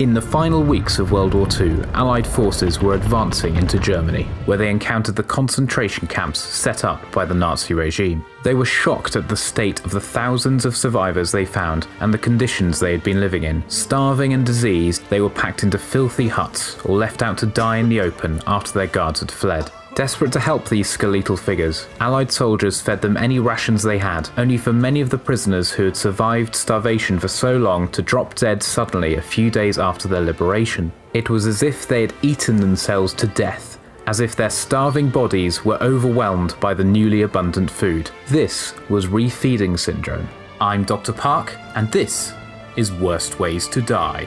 In the final weeks of World War II, Allied forces were advancing into Germany, where they encountered the concentration camps set up by the Nazi regime. They were shocked at the state of the thousands of survivors they found and the conditions they had been living in. Starving and diseased, they were packed into filthy huts or left out to die in the open after their guards had fled. Desperate to help these skeletal figures, Allied soldiers fed them any rations they had, only for many of the prisoners who had survived starvation for so long to drop dead suddenly a few days after their liberation. It was as if they had eaten themselves to death, as if their starving bodies were overwhelmed by the newly abundant food. This was refeeding syndrome. I'm Dr. Park, and this is Worst Ways to Die.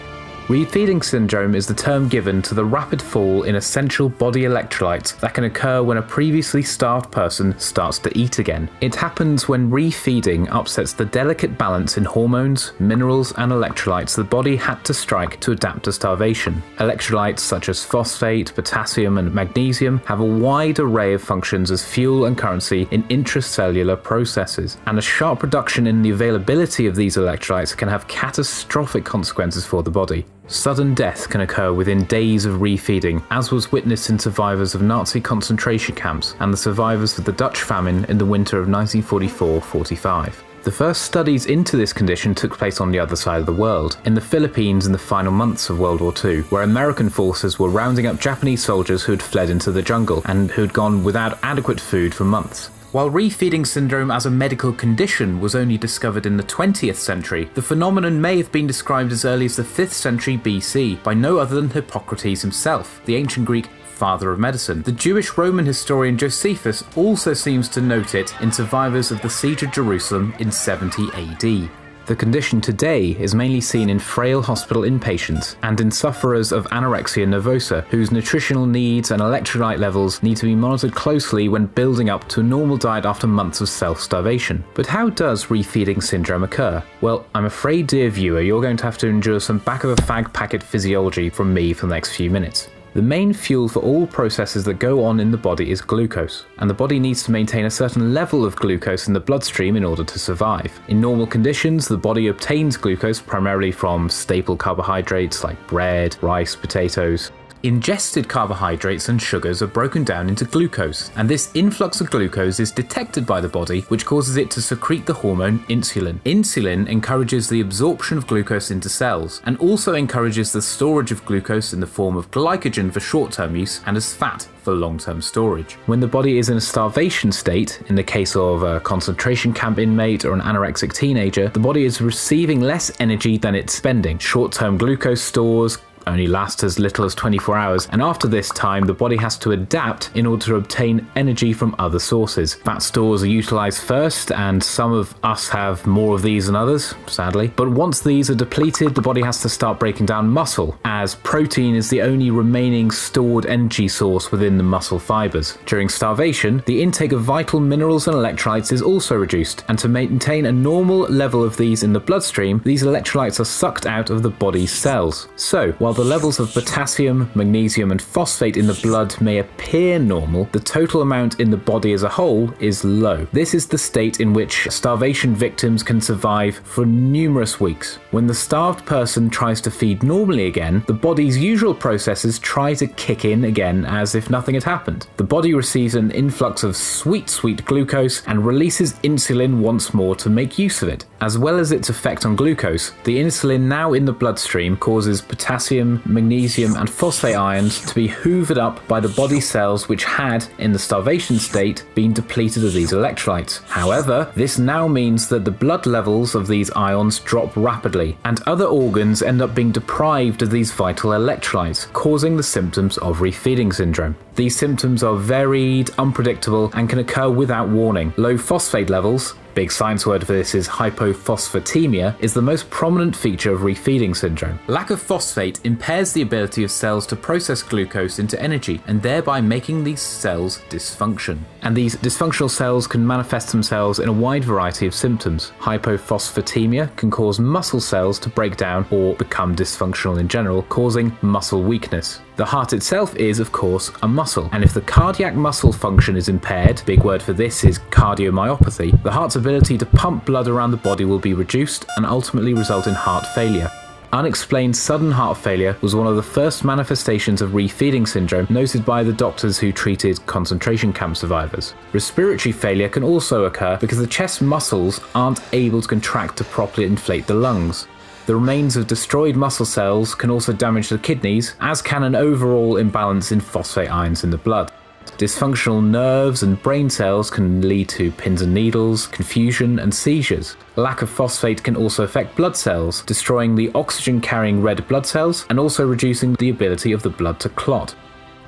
Refeeding syndrome is the term given to the rapid fall in essential body electrolytes that can occur when a previously starved person starts to eat again. It happens when refeeding upsets the delicate balance in hormones, minerals, and electrolytes the body had to strike to adapt to starvation. Electrolytes such as phosphate, potassium, and magnesium have a wide array of functions as fuel and currency in intracellular processes, and a sharp reduction in the availability of these electrolytes can have catastrophic consequences for the body. Sudden death can occur within days of refeeding, as was witnessed in survivors of Nazi concentration camps and the survivors of the Dutch famine in the winter of 1944 45. The first studies into this condition took place on the other side of the world, in the Philippines in the final months of World War II, where American forces were rounding up Japanese soldiers who had fled into the jungle and who had gone without adequate food for months. While refeeding syndrome as a medical condition was only discovered in the 20th century, the phenomenon may have been described as early as the 5th century BC by no other than Hippocrates himself, the ancient Greek father of medicine. The Jewish Roman historian Josephus also seems to note it in survivors of the siege of Jerusalem in 70 AD. The condition today is mainly seen in frail hospital inpatients and in sufferers of anorexia nervosa, whose nutritional needs and electrolyte levels need to be monitored closely when building up to a normal diet after months of self starvation. But how does refeeding syndrome occur? Well, I'm afraid, dear viewer, you're going to have to endure some back of a fag packet physiology from me for the next few minutes. The main fuel for all processes that go on in the body is glucose, and the body needs to maintain a certain level of glucose in the bloodstream in order to survive. In normal conditions, the body obtains glucose primarily from staple carbohydrates like bread, rice, potatoes. Ingested carbohydrates and sugars are broken down into glucose, and this influx of glucose is detected by the body, which causes it to secrete the hormone insulin. Insulin encourages the absorption of glucose into cells, and also encourages the storage of glucose in the form of glycogen for short term use and as fat for long term storage. When the body is in a starvation state, in the case of a concentration camp inmate or an anorexic teenager, the body is receiving less energy than it's spending. Short term glucose stores only last as little as 24 hours, and after this time, the body has to adapt in order to obtain energy from other sources. Fat stores are utilized first, and some of us have more of these than others, sadly. But once these are depleted, the body has to start breaking down muscle, as protein is the only remaining stored energy source within the muscle fibers. During starvation, the intake of vital minerals and electrolytes is also reduced, and to maintain a normal level of these in the bloodstream, these electrolytes are sucked out of the body's cells. So, while the levels of potassium, magnesium, and phosphate in the blood may appear normal, the total amount in the body as a whole is low. This is the state in which starvation victims can survive for numerous weeks. When the starved person tries to feed normally again, the body's usual processes try to kick in again as if nothing had happened. The body receives an influx of sweet, sweet glucose and releases insulin once more to make use of it. As well as its effect on glucose, the insulin now in the bloodstream causes potassium, magnesium, and phosphate ions to be hoovered up by the body cells which had, in the starvation state, been depleted of these electrolytes. However, this now means that the blood levels of these ions drop rapidly, and other organs end up being deprived of these vital electrolytes, causing the symptoms of refeeding syndrome. These symptoms are varied, unpredictable, and can occur without warning. Low phosphate levels, big science word for this is hypophosphatemia, is the most prominent feature of refeeding syndrome. Lack of phosphate impairs the ability of cells to process glucose into energy and thereby making these cells dysfunction. And these dysfunctional cells can manifest themselves in a wide variety of symptoms. Hypophosphatemia can cause muscle cells to break down or become dysfunctional in general, causing muscle weakness. The heart itself is, of course, a muscle, and if the cardiac muscle function is impaired, big word for this is cardiomyopathy, the heart's ability to pump blood around the body will be reduced and ultimately result in heart failure. Unexplained sudden heart failure was one of the first manifestations of refeeding syndrome noted by the doctors who treated concentration camp survivors. Respiratory failure can also occur because the chest muscles aren't able to contract to properly inflate the lungs. The remains of destroyed muscle cells can also damage the kidneys, as can an overall imbalance in phosphate ions in the blood. Dysfunctional nerves and brain cells can lead to pins and needles, confusion, and seizures. Lack of phosphate can also affect blood cells, destroying the oxygen carrying red blood cells and also reducing the ability of the blood to clot.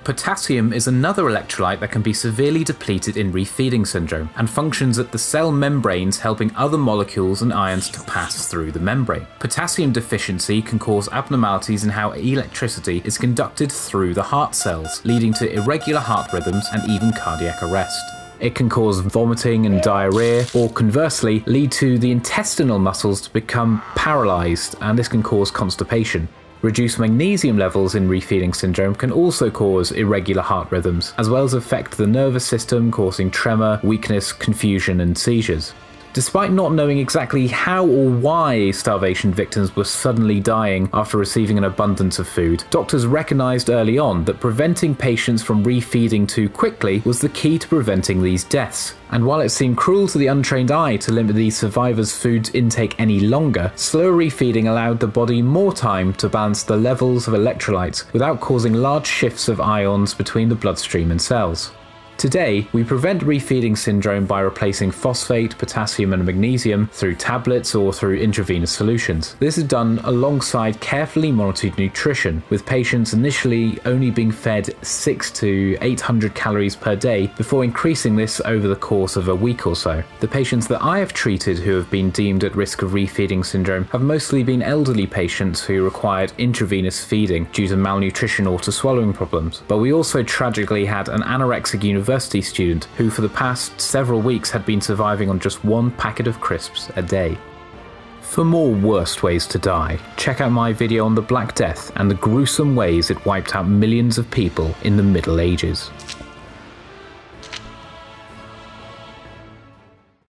Potassium is another electrolyte that can be severely depleted in refeeding syndrome and functions at the cell membranes helping other molecules and ions to pass through the membrane. Potassium deficiency can cause abnormalities in how electricity is conducted through the heart cells, leading to irregular heart rhythms and even cardiac arrest. It can cause vomiting and diarrhea, or conversely, lead to the intestinal muscles to become paralyzed, and this can cause constipation. Reduced magnesium levels in refeeding syndrome can also cause irregular heart rhythms, as well as affect the nervous system, causing tremor, weakness, confusion, and seizures. Despite not knowing exactly how or why starvation victims were suddenly dying after receiving an abundance of food, doctors recognized early on that preventing patients from refeeding too quickly was the key to preventing these deaths. And while it seemed cruel to the untrained eye to limit these survivors' food intake any longer, slower refeeding allowed the body more time to balance the levels of electrolytes without causing large shifts of ions between the bloodstream and cells. Today, we prevent refeeding syndrome by replacing phosphate, potassium, and magnesium through tablets or through intravenous solutions. This is done alongside carefully monitored nutrition, with patients initially only being fed 6 to 800 calories per day before increasing this over the course of a week or so. The patients that I have treated who have been deemed at risk of refeeding syndrome have mostly been elderly patients who required intravenous feeding due to malnutrition or to swallowing problems. But we also tragically had an anorexic university university student who, for the past several weeks, had been surviving on just one packet of crisps a day. For more worst ways to die, check out my video on the Black Death and the gruesome ways it wiped out millions of people in the Middle Ages.